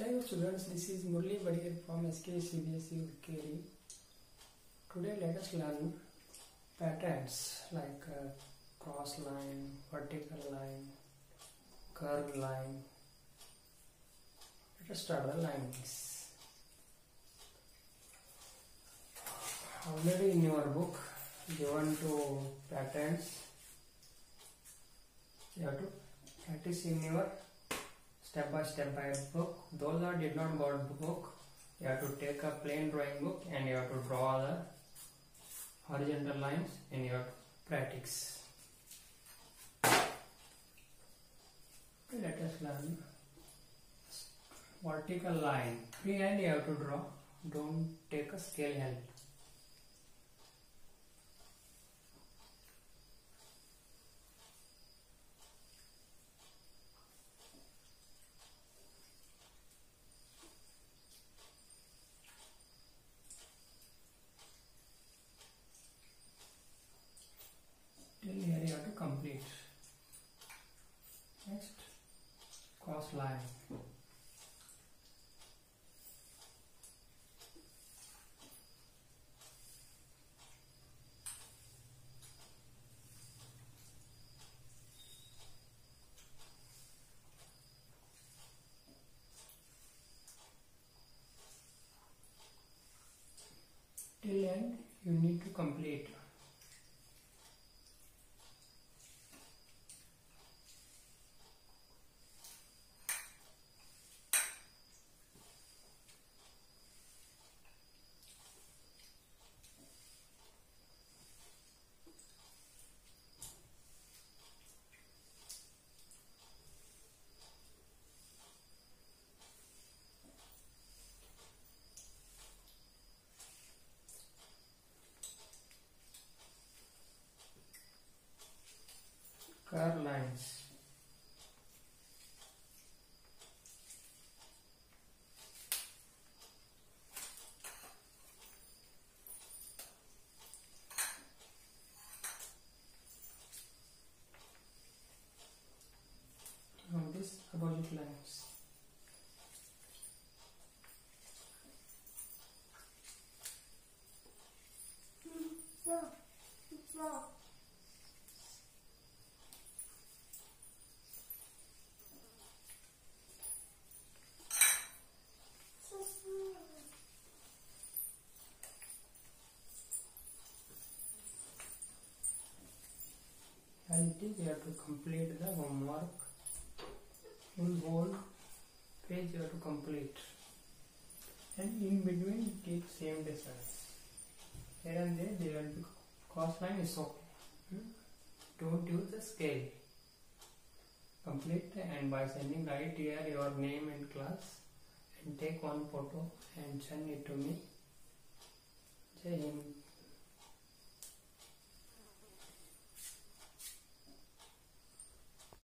Childhood students, this is Murli Badir from SK CBSE Hukkeri. Today let us learn patterns like uh, cross line, vertical line, curved line. Let us start the linings. Already in your book given to patterns, you have to practice in your step by step by book. Those that did not the book, you have to take a plain drawing book and you have to draw the horizontal lines in your practice. Let us learn vertical line. Freehand you have to draw. Don't take a scale help. till here you have to complete next cross line. Till end you need to complete curve lines now this opposite lines and it is you have to complete the homework. In whole page you have to complete. And in between take same distance here and there there will be cross line is okay. Hmm? don't use the scale. Complete and by sending right here your name and class and take one photo and send it to me. Jai.